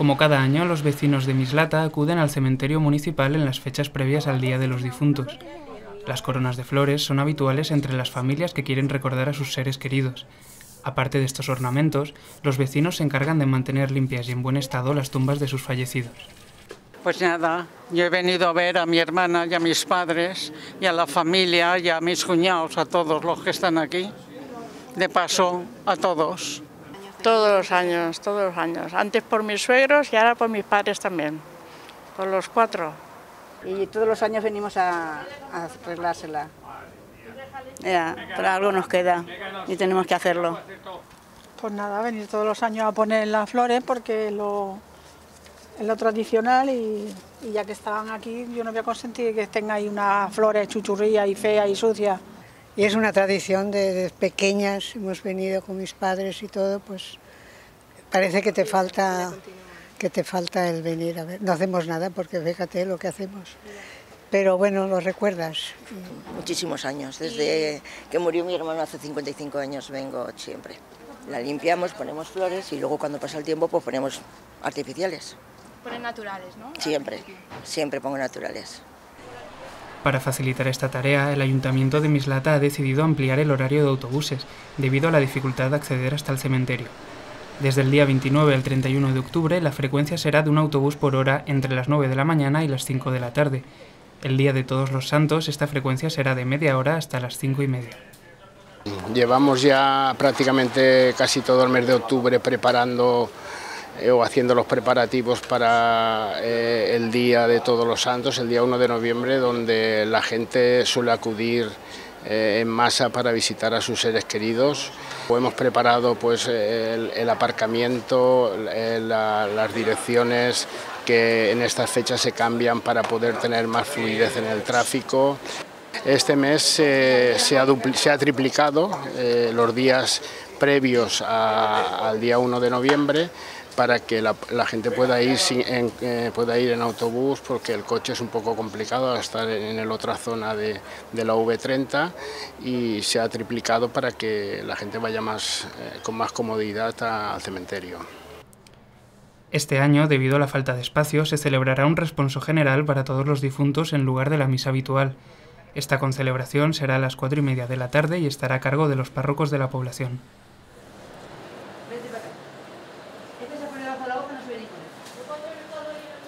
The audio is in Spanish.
Como cada año, los vecinos de Mislata acuden al cementerio municipal en las fechas previas al Día de los Difuntos. Las coronas de flores son habituales entre las familias que quieren recordar a sus seres queridos. Aparte de estos ornamentos, los vecinos se encargan de mantener limpias y en buen estado las tumbas de sus fallecidos. Pues nada, yo he venido a ver a mi hermana y a mis padres y a la familia y a mis cuñados, a todos los que están aquí. De paso, a todos. Todos los años, todos los años. Antes por mis suegros y ahora por mis padres también. Por los cuatro. Y todos los años venimos a, a arreglársela. Ya, pero algo nos queda y tenemos que hacerlo. Pues nada, venir todos los años a poner las flores porque lo, es lo tradicional y, y ya que estaban aquí yo no voy a consentir que estén ahí unas flores chuchurrías y feas y sucias. Y es una tradición de, de pequeñas, hemos venido con mis padres y todo, pues parece que te falta que te falta el venir a ver. No hacemos nada porque fíjate lo que hacemos. Pero bueno, lo recuerdas. Muchísimos años, desde que murió mi hermano hace 55 años vengo siempre. La limpiamos, ponemos flores y luego cuando pasa el tiempo pues ponemos artificiales. Ponen naturales, ¿no? Siempre, siempre pongo naturales. Para facilitar esta tarea, el Ayuntamiento de Mislata ha decidido ampliar el horario de autobuses, debido a la dificultad de acceder hasta el cementerio. Desde el día 29 al 31 de octubre, la frecuencia será de un autobús por hora entre las 9 de la mañana y las 5 de la tarde. El día de Todos los Santos, esta frecuencia será de media hora hasta las 5 y media. Llevamos ya prácticamente casi todo el mes de octubre preparando eh, o haciendo los preparativos para eh, el día de Todos los Santos, el día 1 de noviembre, donde la gente suele acudir eh, en masa para visitar a sus seres queridos. Hemos preparado pues, el, el aparcamiento, la, las direcciones que en estas fechas se cambian para poder tener más fluidez en el tráfico. Este mes eh, se, ha se, ha triplicado eh, los días previos a, al día 1 de noviembre para que la, gente pueda ir, en, eh, pueda ir en autobús porque el coche es un poco complicado estar en la otra zona de, la V30 y se ha triplicado para que la gente vaya más, eh, con más comodidad al cementerio. Este año, debido a la falta de espacio, se celebrará un responso general para todos los difuntos en lugar de la misa habitual. Esta concelebración será a las cuatro y media de la tarde y estará a cargo de los párrocos de la población. Este se pone bajo la hoja, no se ve ninguna.